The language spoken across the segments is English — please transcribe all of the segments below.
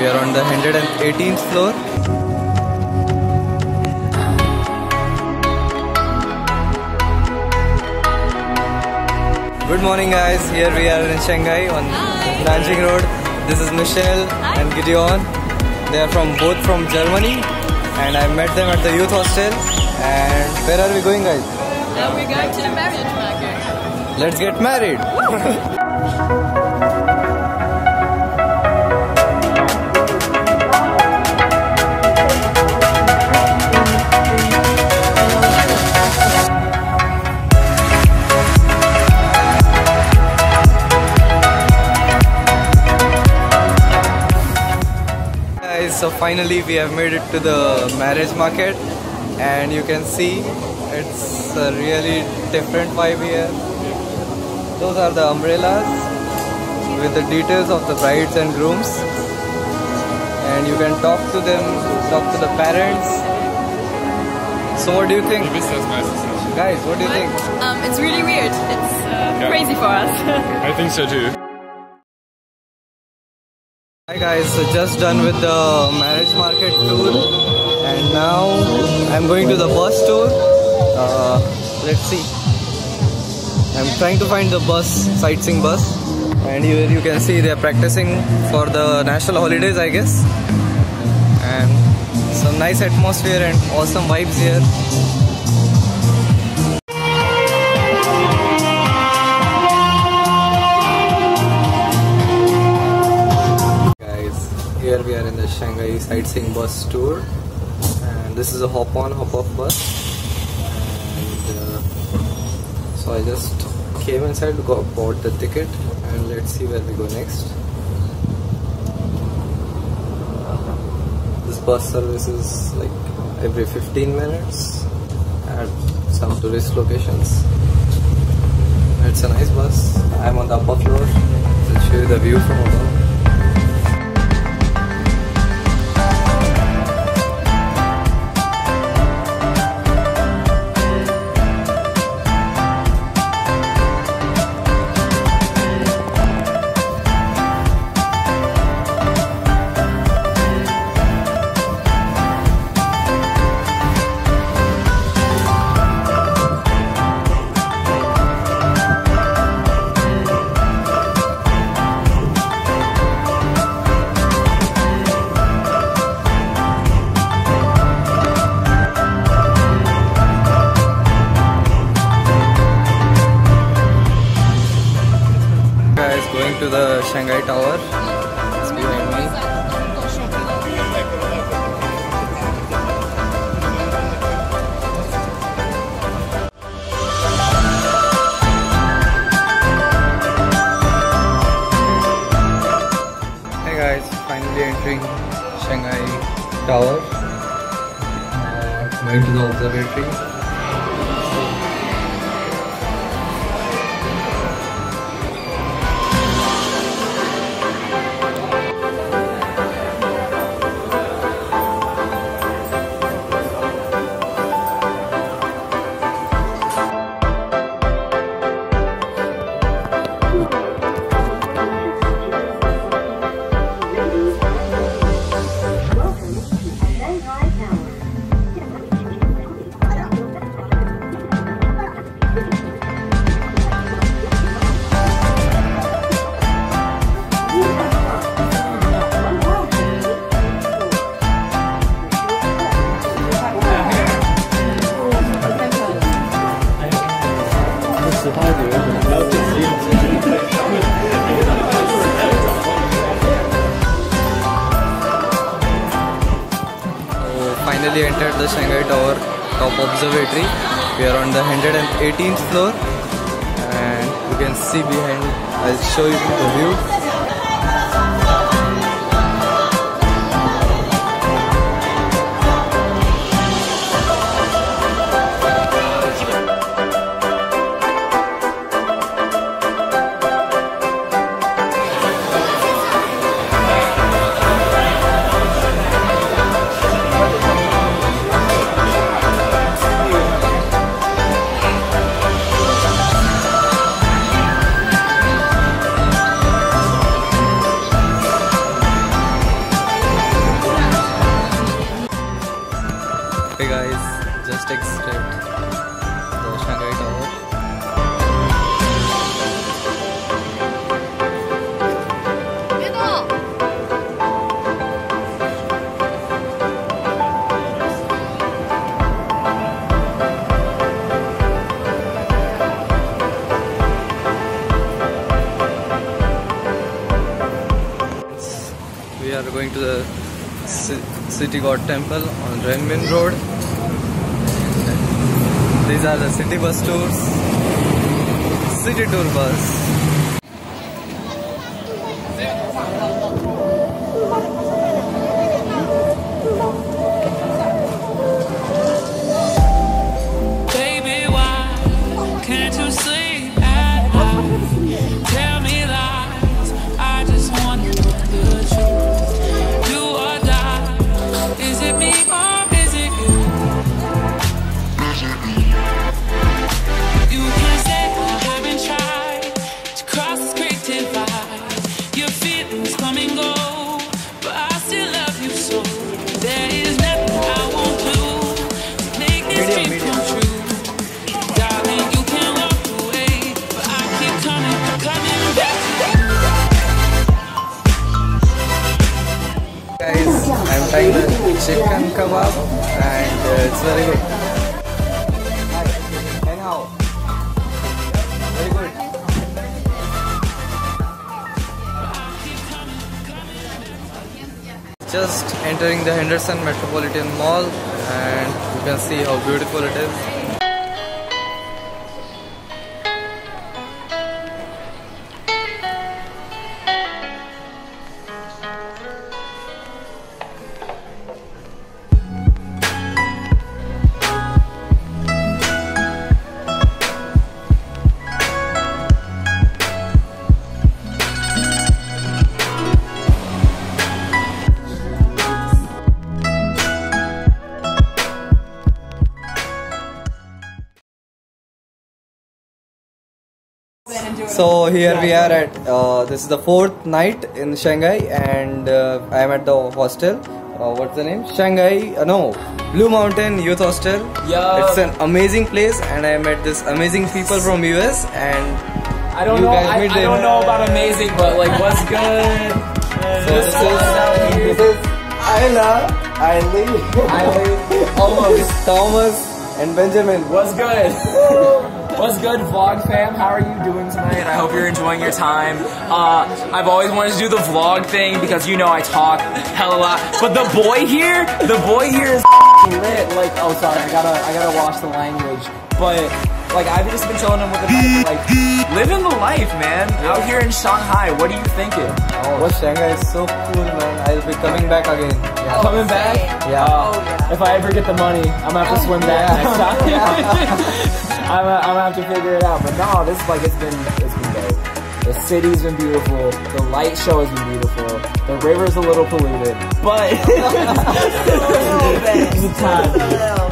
We are on the 118th floor. Good morning, guys. Here we are in Shanghai on Nanjing Road. This is Michelle and Gideon. They are from both from Germany, and I met them at the youth hostel. And where are we going, guys? Now we're going to the marriage market. Let's get married. so finally we have made it to the marriage market, and you can see it's a really different vibe here. Those are the umbrellas with the details of the brides and grooms. And you can talk to them, talk to the parents. So what do you think? Guys, what do you think? Um, it's really weird. It's uh, Yeah. crazy for us. I think so too. Guys, so just done with the marriage market tour and now I'm going to the bus tour. Uh, let's see. I'm trying to find the bus, sightseeing bus and here you can see they're practicing for the national holidays I guess. And some nice atmosphere and awesome vibes here. Shanghai sightseeing bus tour. And this is a hop on hop off bus. And uh, so i just came inside to go bought the ticket and let's see where we go next. This bus service is like every 15 minutes at some tourist locations. It's a nice bus. I'm on the upper floor. I'll show you the view from above Tower. Uh, going to the observatory. The Shanghai Tower top observatory. We are on the 118th floor and you can see behind, I'll show you the view. Futuristic state, the Shanghai Tower. We are going to the City God Temple on Renmin Road. These are the city bus tours. City tour bus. Chicken kebab and uh, it's very good. Very good. Just entering the Henderson Metropolitan Mall and you can see how beautiful it is. So here we are at uh, this is the fourth night in Shanghai and uh, I am at the hostel. Uh, what's the name? Shanghai? Uh, no, Blue Mountain Youth Hostel. Yeah. It's an amazing place and I met this amazing people from US and I don't You know. guys I, I don't know about amazing, but like, what's good? so this is this is Ayla, Eileen, Eileen, almost. Thomas and Benjamin. What's good? What's good, vlog fam? How are you doing tonight? I hope you're enjoying your time. Uh, I've always wanted to do the vlog thing because you know I talk hell a lot. But the boy here, the boy here is lit. Like, oh sorry, I gotta, I gotta watch the language. But like, I've just been chilling him with the like, living the life, man. Out here in Shanghai. What are you thinking? Oh, Shanghai is so cool, man. I'll be coming back again. Yeah. Coming back? Yeah. Uh, If I ever get the money, I'm gonna have to swim back next time. I'm, gonna, I'm gonna have to figure it out. But no, this is like it's been it's been dope. The city's been beautiful. The light show has been beautiful. The river's a little polluted, but it's a tad.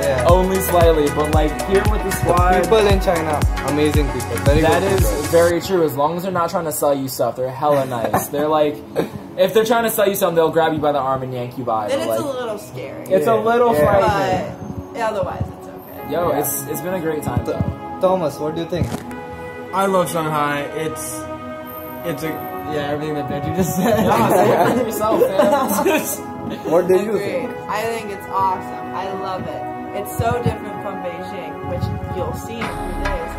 Yeah. only slightly. But like here with the squad, People in China, amazing people. Very that good is people. very true. As long as they're not trying to sell you stuff, they're hella nice. they're like, if they're trying to sell you something, they'll grab you by the arm and yank you by. Then But, it's like, a little scary. it's a little Yeah. frightening. but otherwise, it's okay. Yo, it's it's been a great time though. Thomas, what do you think? I love Shanghai. It's it's a yeah everything that Benji just said. say it for yourself, man. What do you Agreed. think? I think it's awesome. I love it. It's so different from Beijing, which you'll see in a few days.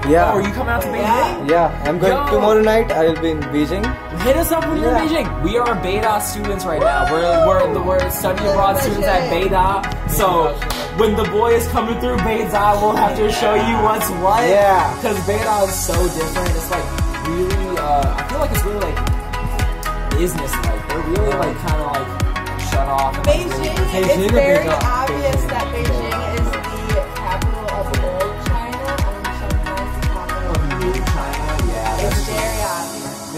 Yeah. Oh, are you coming out to Beijing? Yeah, I'm going Yo. tomorrow night. I will be in Beijing. Hit us up when you're in Beijing. We are Beida students right now. We're we're we're study abroad students at Beida. So when the boy is coming through Beida, we'll have to show you what's what. Yeah. Because Beida is so different. It's like really. Uh, I feel like it's really like business like. They're really like kind of like shut off. and, like, Beijing, really- it's or very Beijing? obvious that Beijing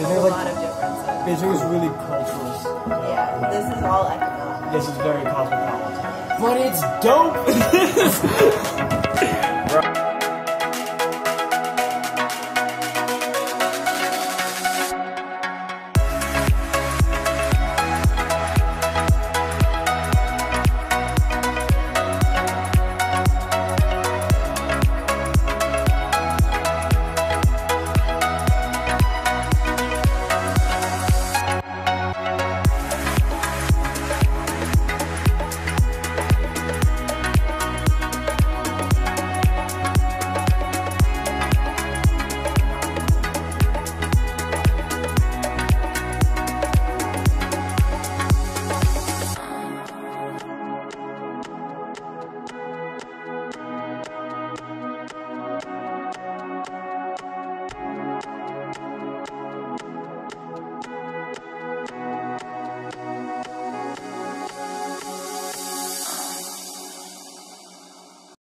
Beijing There's a is like- lot of differences. Beijing is really cultural. Yeah, this is all economic. This is very cosmopolitan. but it's dope.